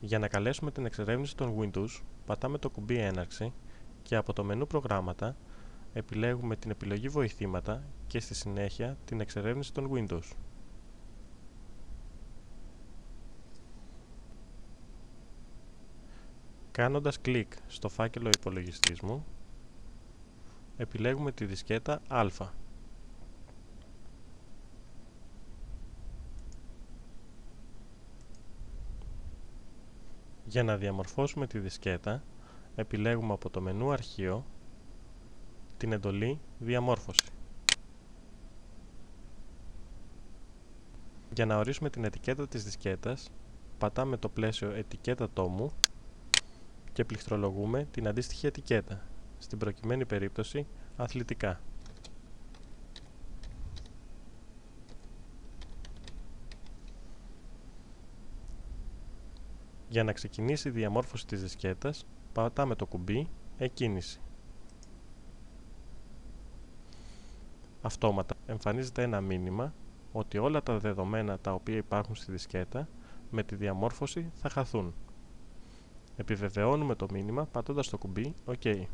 Για να καλέσουμε την εξερεύνηση των Windows, πατάμε το κουμπί έναρξη και από το μενού προγράμματα επιλέγουμε την επιλογή βοηθήματα και στη συνέχεια την εξερεύνηση των Windows. Κάνοντας κλικ στο φάκελο υπολογιστής μου, επιλέγουμε τη δισκέτα Α. Για να διαμορφώσουμε τη δισκέτα, επιλέγουμε από το μενού Αρχείο την εντολή Διαμόρφωση. Για να ορίσουμε την ετικέτα της δισκέτας, πατάμε το πλαίσιο Ετικέτα τόμου και πληκτρολογούμε την αντίστοιχη ετικέτα, στην προκειμένη περίπτωση αθλητικά. Για να ξεκινήσει η διαμόρφωση της δισκέτας, πατάμε το κουμπί «Εκκίνηση». Αυτόματα εμφανίζεται ένα μήνυμα ότι όλα τα δεδομένα τα οποία υπάρχουν στη δισκέτα με τη διαμόρφωση θα χαθούν. Επιβεβαιώνουμε το μήνυμα πατώντας το κουμπί «OK».